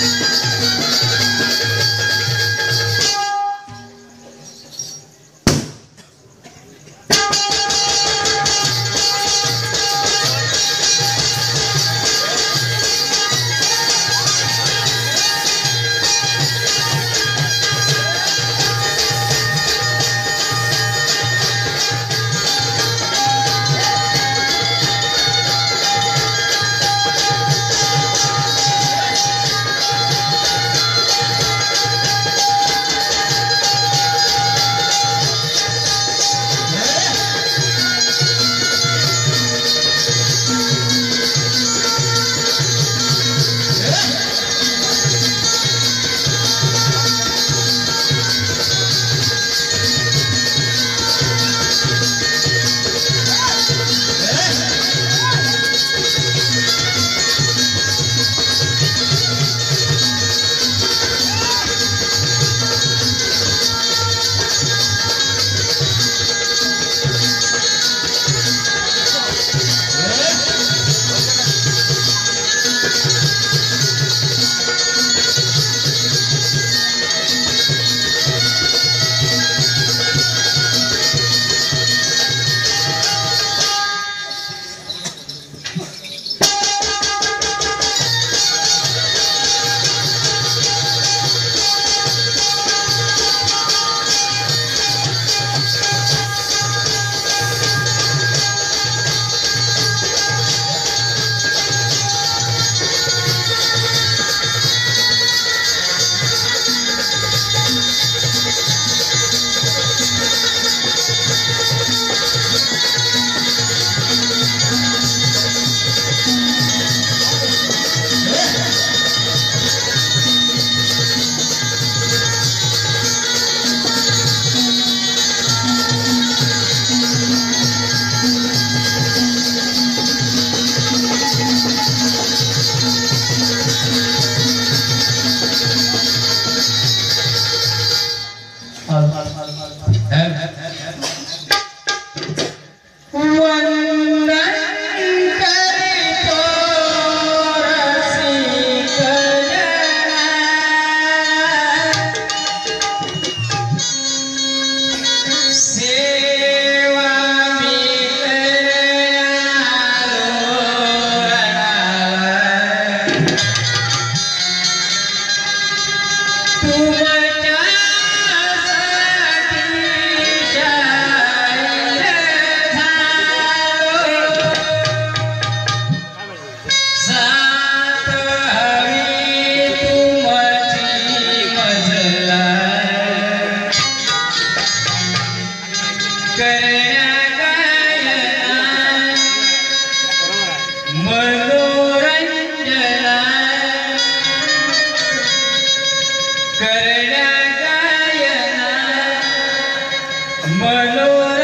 Thank I know.